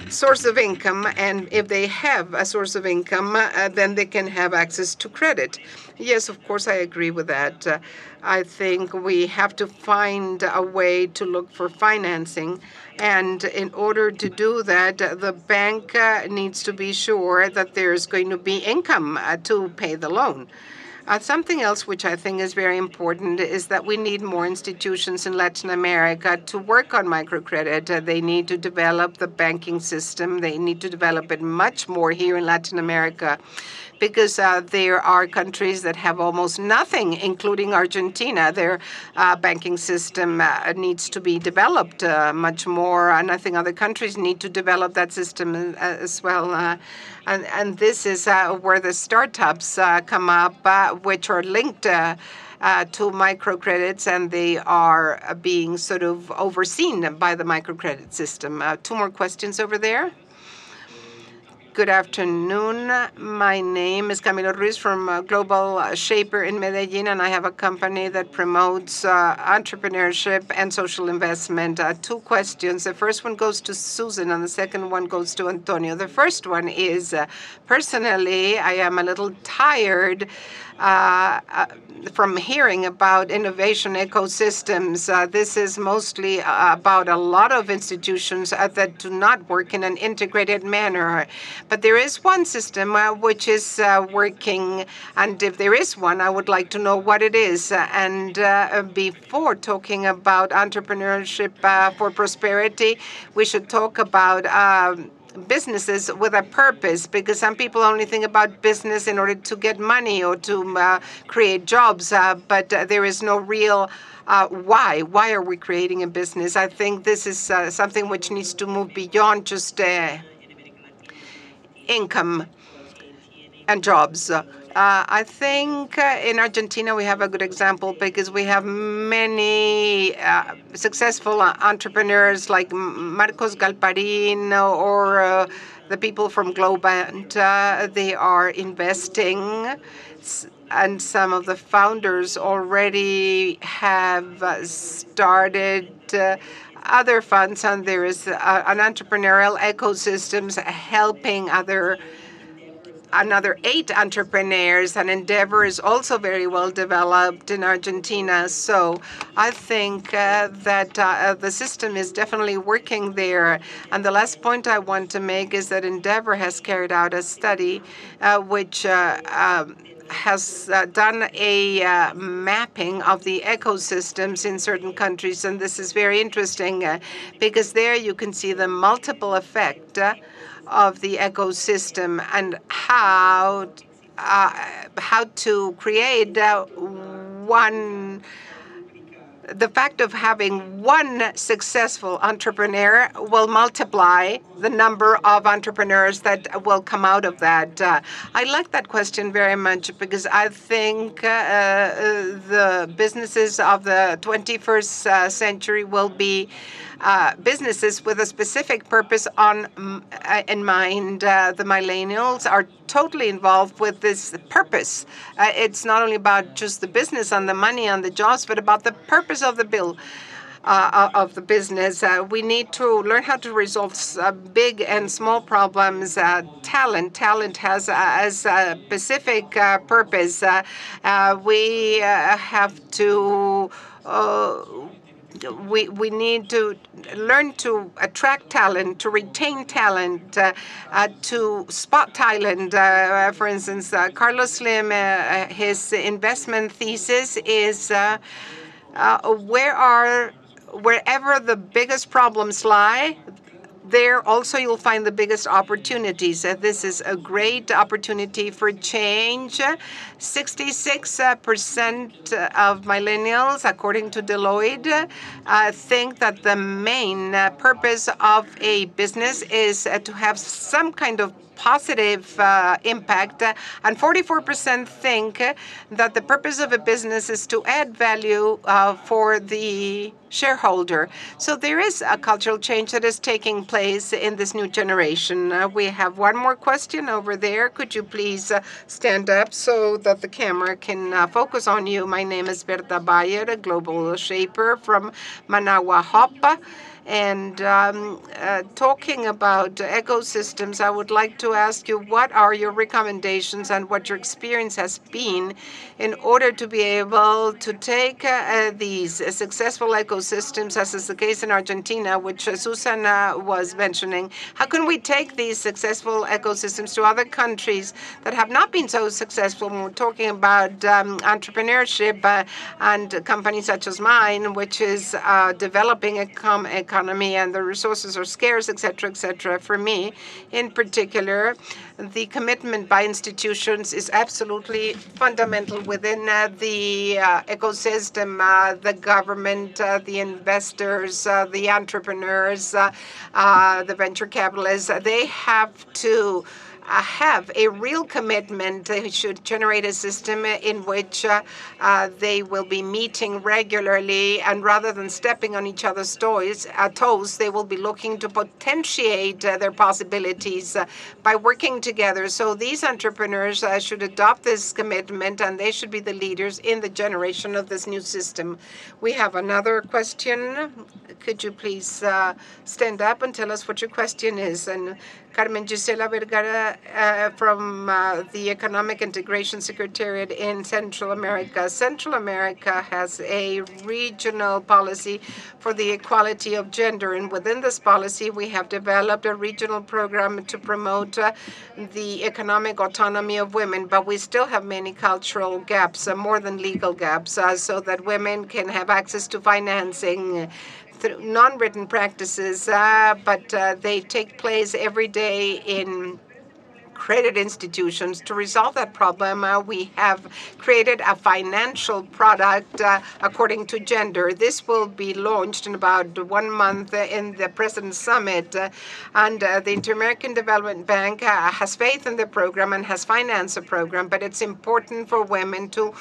source of income, and if they have a source of income, uh, then they can have access to credit. Yes, of course, I agree with that. Uh, I think we have to find a way to look for financing. And in order to do that, the bank uh, needs to be sure that there's going to be income uh, to pay the loan. Uh, something else which I think is very important is that we need more institutions in Latin America to work on microcredit. Uh, they need to develop the banking system. They need to develop it much more here in Latin America because uh, there are countries that have almost nothing, including Argentina. Their uh, banking system uh, needs to be developed uh, much more, and I think other countries need to develop that system uh, as well. And, and this is where the startups come up, which are linked. Uh, to microcredits, and they are being sort of overseen by the microcredit system. Uh, two more questions over there. Good afternoon. My name is Camilo Ruiz from uh, Global Shaper in Medellin, and I have a company that promotes uh, entrepreneurship and social investment. Uh, two questions. The first one goes to Susan, and the second one goes to Antonio. The first one is uh, personally, I am a little tired uh, uh, from hearing about innovation ecosystems. This is mostly about a lot of institutions that do not work in an integrated manner. But there is one system uh, which is uh, working, and if there is one, I would like to know what it is. And uh, before talking about entrepreneurship uh, for prosperity, we should talk about. Um, businesses with a purpose because some people only think about business in order to get money or to uh, create jobs, uh, but uh, there is no real uh, why. Why are we creating a business? I think this is uh, something which needs to move beyond just income and jobs. Uh, I think uh, in Argentina we have a good example because we have many uh, successful entrepreneurs like Marcos Galperin or the people from Globant. they are investing and some of the founders already have started other funds, and there is an entrepreneurial ecosystems helping other another eight entrepreneurs, and Endeavor is also very well developed in Argentina. So I think uh, that uh, the system is definitely working there. And the last point I want to make is that Endeavor has carried out a study uh, which uh, um, has uh, done a uh, mapping of the ecosystems in certain countries, and this is very interesting uh, because there you can see the multiple effect uh, of the ecosystem and how uh, how to create uh, one the fact of having one successful entrepreneur will multiply the number of entrepreneurs that will come out of that. Uh, I like that question very much because I think uh, uh the businesses of the 21st uh, century will be uh, businesses with a specific purpose on uh, in mind. Uh, the millennials are totally involved with this purpose. Uh, it's not only about just the business and the money and the jobs, but about the purpose of the bill. Uh, of the business. We need to learn how to resolve big and small problems. talent, talent has as a specific purpose. we have to we, we need to learn to attract talent, to retain talent, uh, uh, to spot talent. Uh, for instance, uh, Carlos Slim, uh, uh, his investment thesis is where are wherever the biggest problems lie, there also you'll find the biggest opportunities. Uh, this is a great opportunity for change. 66% of millennials, according to Deloitte, uh, think that the main uh, purpose of a business is uh, to have some kind of positive uh, impact, and 44% think that the purpose of a business is to add value uh, for the shareholder. So there is a cultural change that is taking place in this new generation. Uh, we have one more question over there. Could you please uh, stand up so that the camera can uh, focus on you? My name is Berta Bayer, a global shaper from Managua Hopa. And um, uh, talking about ecosystems, I would like to ask you what are your recommendations and what your experience has been in order to be able to take uh, these successful ecosystems, as is the case in Argentina, which Susana was mentioning. How can we take these successful ecosystems to other countries that have not been so successful? When we're talking about um, entrepreneurship uh, and companies such as mine, which is uh, developing a, com- a economy and the resources are scarce, etc., etc. For me, in particular, the commitment by institutions is absolutely fundamental within uh, the uh, ecosystem, uh, the government, uh, the investors, uh, the entrepreneurs, uh, the venture capitalists. They have to have a real commitment. They should generate a system in which uh, uh, they will be meeting regularly, and rather than stepping on each other's toes, uh, toes they will be looking to potentiate their possibilities by working together. So these entrepreneurs should adopt this commitment, and they should be the leaders in the generation of this new system. We have another question. Could you please stand up and tell us what your question is? And Carmen Gisela Vergara uh, from uh, the Economic Integration Secretariat in Central America. Central America has a regional policy for the equality of gender, and within this policy, we have developed a regional program to promote uh, the economic autonomy of women. But we still have many cultural gaps, uh, more than legal gaps, uh, so that women can have access to financing non-written practices, uh, but uh, they take place every day in credit institutions. To resolve that problem, uh, we have created a financial product uh, according to gender. This will be launched in about one month in the President's Summit. Uh, and uh, the Inter-American Development Bank has faith in the program and has financed the program, but it's important for women to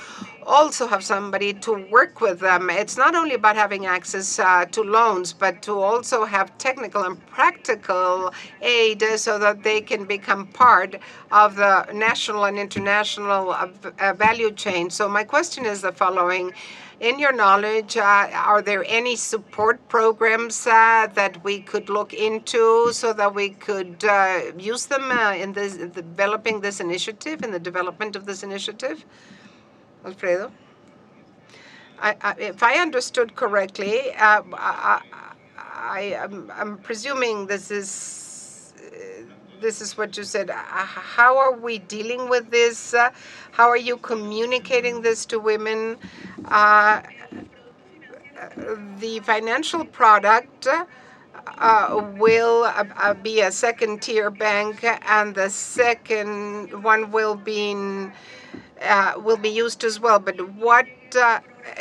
also have somebody to work with them. It's not only about having access uh, to loans, but to also have technical and practical aid so that they can become part of the national and international uh, uh value chain. So my question is the following. In your knowledge, uh, are there any support programs uh, that we could look into so that we could uh, use them uh, in this, developing this initiative, in the development of this initiative? Alfredo? I, I, if I understood correctly, uh, I, am I'm presuming this is uh, this is what you said. Uh, how are we dealing with this? Uh, how are you communicating this to women? Uh, the financial product will be a second tier bank, and the second one will be in, uh, will be used as well. But what uh,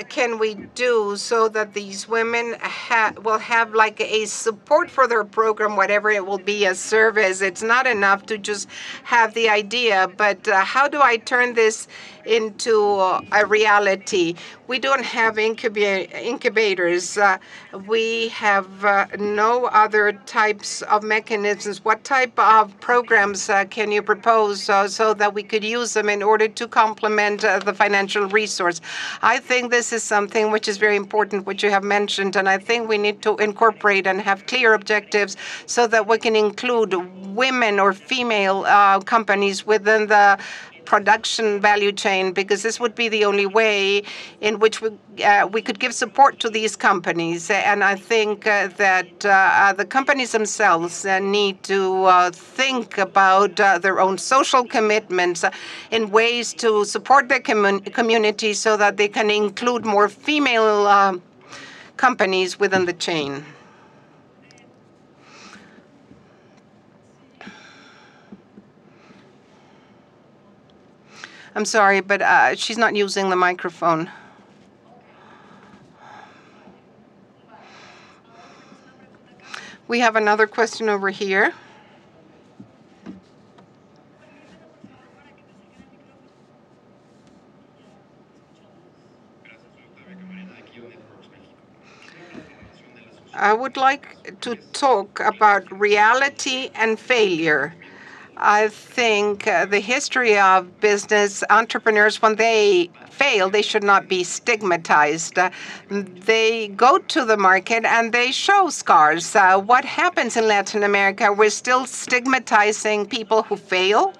can we do so that these women ha will have like a support for their program, whatever it will be, a service? It's not enough to just have the idea, but uh, how do I turn this into a reality? We don't have incuba incubators. Uh, we have uh, no other types of mechanisms. What type of programs uh, can you propose uh, so that we could use them in order to complement uh, the financial resource? I think this is something which is very important, which you have mentioned, and I think we need to incorporate and have clear objectives so that we can include women or female uh, companies within the production value chain because this would be the only way in which we, uh, we could give support to these companies. And I think uh, that uh, the companies themselves uh, need to uh, think about uh, their own social commitments in ways to support their commun community so that they can include more female companies within the chain. I'm sorry, but uh, she's not using the microphone. We have another question over here. I would like to talk about reality and failure. I think uh, the history of business entrepreneurs, when they fail, they should not be stigmatized. Uh, they go to the market and they show scars. Uh, what happens in Latin America? We're still stigmatizing people who fail.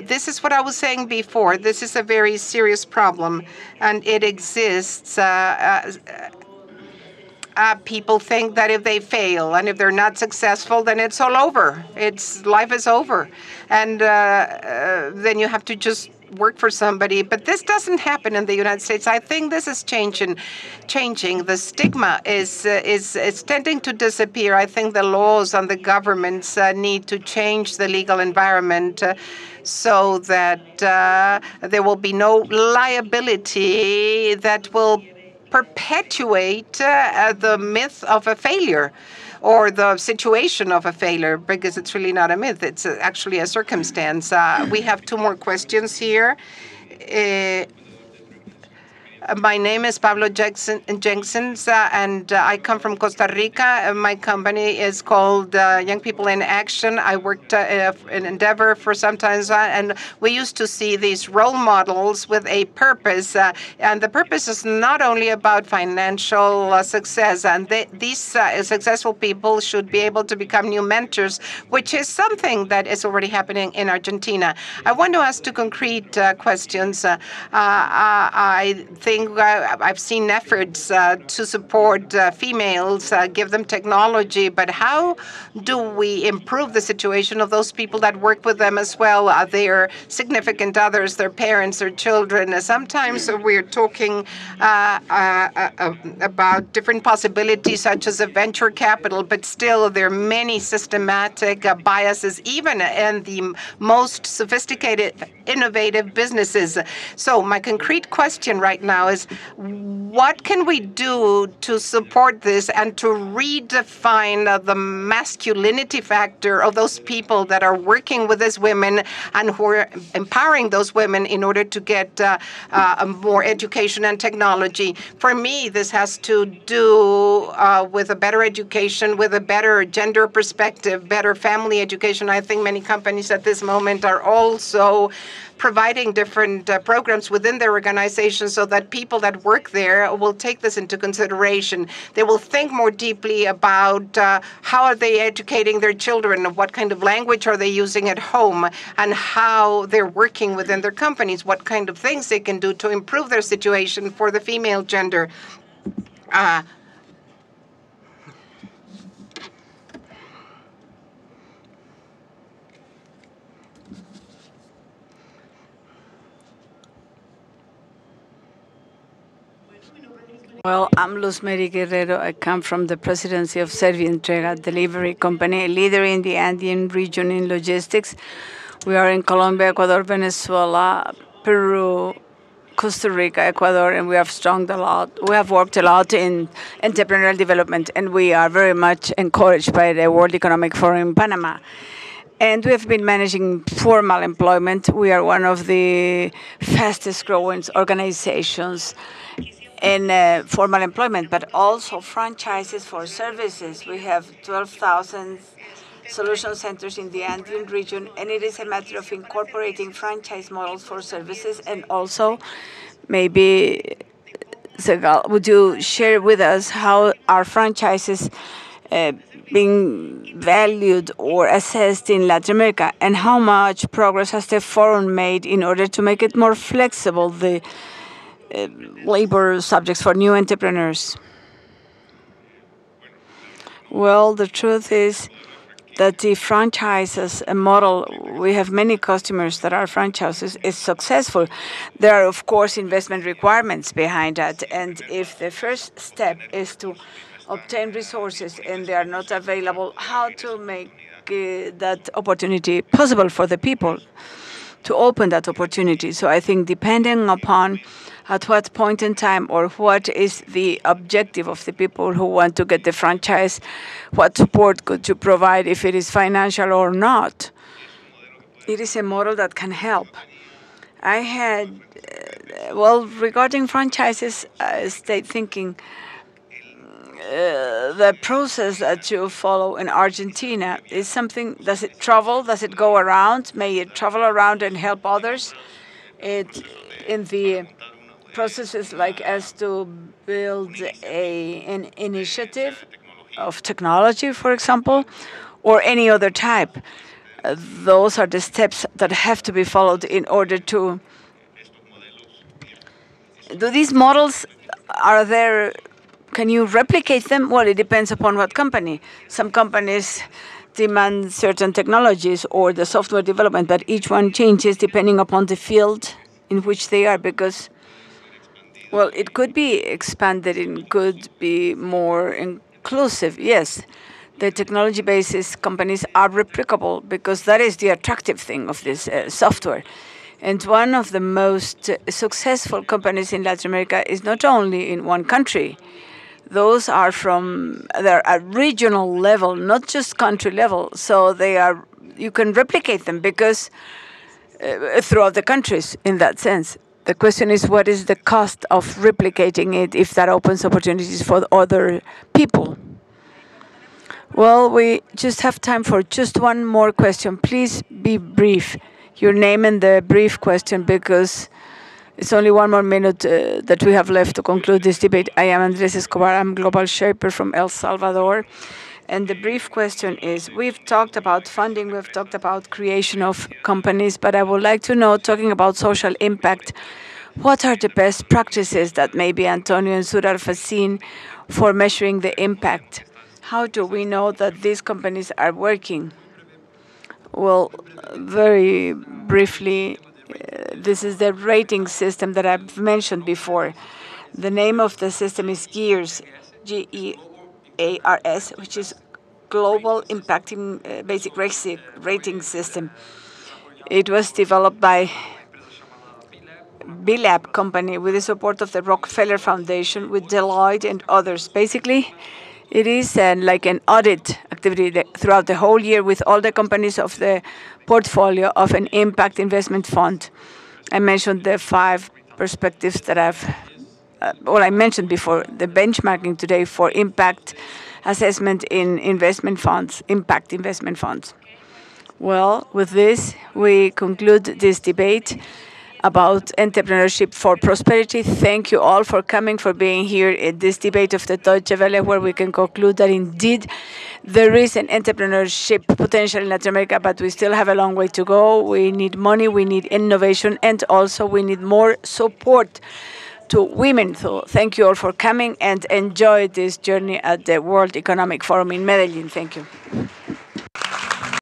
This is what I was saying before. This is a very serious problem, and it exists uh, uh, uh, people think that if they fail and if they're not successful, then it's all over. It's life is over, and uh, uh, then you have to just work for somebody. But this doesn't happen in the United States. I think this is changing. Changing the stigma is uh, is is tending to disappear. I think the laws and the governments uh, need to change the legal environment. Uh, so that there will be no liability that will perpetuate uh, the myth of a failure or the situation of a failure because it's really not a myth. It's actually a circumstance. Uh, we have two more questions here. Uh, My name is Pablo Jackson, Jenkins, uh, and uh, I come from Costa Rica. my company is called uh, Young People in Action. I worked uh, in Endeavor for some time, and we used to see these role models with a purpose. Uh, and the purpose is not only about financial uh, success, and they, these successful people should be able to become new mentors, which is something that is already happening in Argentina. I want to ask two concrete questions. I think uh, I've seen efforts uh, to support uh, females, give them technology, but how do we improve the situation of those people that work with them as well? Are their significant others, their parents, their children? Sometimes we're talking about different possibilities, such as a venture capital, but still there are many systematic biases, even in the most sophisticated, innovative businesses. So my concrete question right now now is what can we do to support this and to redefine the masculinity factor of those people that are working with these women and who are empowering those women in order to get uh, uh, more education and technology. For me, this has to do uh, with a better education, with a better gender perspective, better family education. I think many companies at this moment are also providing different uh, programs within their organization so that people that work there will take this into consideration. They will think more deeply about uh, how are they educating their children, what kind of language are they using at home, and how they're working within their companies, what kind of things they can do to improve their situation for the female gender. Uh, Well, I'm Luz Mary Guerrero. I come from the presidency of Servientrega Delivery Company, a leader in the Andean region in logistics. We are in Colombia, Ecuador, Venezuela, Peru, Costa Rica, Ecuador, and we have strong a lot. We have worked a lot in entrepreneurial development, and we are very much encouraged by the World Economic Forum in Panama. And we have been managing formal employment. We are one of the fastest growing organizations in uh, formal employment, but also franchises for services. We have 12,000 solution centers in the Andean region, and it is a matter of incorporating franchise models for services and also maybe, Segal, would you share with us how our franchises uh, being valued or assessed in Latin America, and how much progress has the forum made in order to make it more flexible, the labor subjects for new entrepreneurs? Well, the truth is that the franchises a model, we have many customers that are franchises, is successful. There are, of course, investment requirements behind that. And if the first step is to obtain resources and they are not available, how to make uh, that opportunity possible for the people to open that opportunity. So I think depending upon at what point in time or what is the objective of the people who want to get the franchise, what support could you provide if it is financial or not. It is a model that can help. I had, uh, well, regarding franchises, I stayed thinking uh, the process that you follow in Argentina is something, does it travel? Does it go around? May it travel around and help others? It, in the processes like as to build a an initiative of technology, for example, or any other type. Uh, those are the steps that have to be followed in order to. Do these models are there? Can you replicate them? Well, it depends upon what company. Some companies demand certain technologies or the software development, but each one changes depending upon the field in which they are because well, it could be expanded and could be more inclusive. Yes, the technology basis companies are replicable because that is the attractive thing of this uh, software. And one of the most successful companies in Latin America is not only in one country. Those are from they're at regional level, not just country level. So they are you can replicate them because uh, throughout the countries in that sense. the question is what is the cost of replicating it if that opens opportunities for other people? Well, we just have time for just one more question. Please be brief. Your name and the brief question because it's only one more minute uh, that we have left to conclude this debate. I am Andres Escobar. I'm Global Shaper from El Salvador. And the brief question is, we've talked about funding, we've talked about creation of companies, but I would like to know, talking about social impact, what are the best practices that maybe Antonio and Surar have seen for measuring the impact? How do we know that these companies are working? Well, very briefly, this is the rating system that I've mentioned before. The name of the system is GIIRS, G-E-A-R-S, which is Global Impacting uh, Basic Rating System. It was developed by B-Lab company with the support of the Rockefeller Foundation, with Deloitte and others. Basically, it is uh, like an audit activity throughout the whole year with all the companies of the portfolio of an impact investment fund. I mentioned the five perspectives that I've, uh, well, I mentioned before, the benchmarking today for impact assessment in investment funds, impact investment funds. Well, with this, we conclude this debate about entrepreneurship for prosperity. Thank you all for coming, for being here in this debate of the Deutsche Welle, where we can conclude that indeed there is an entrepreneurship potential in Latin America, but we still have a long way to go. We need money, we need innovation, and also we need more support to women. So thank you all for coming and enjoy this journey at the World Economic Forum in Medellin. Thank you.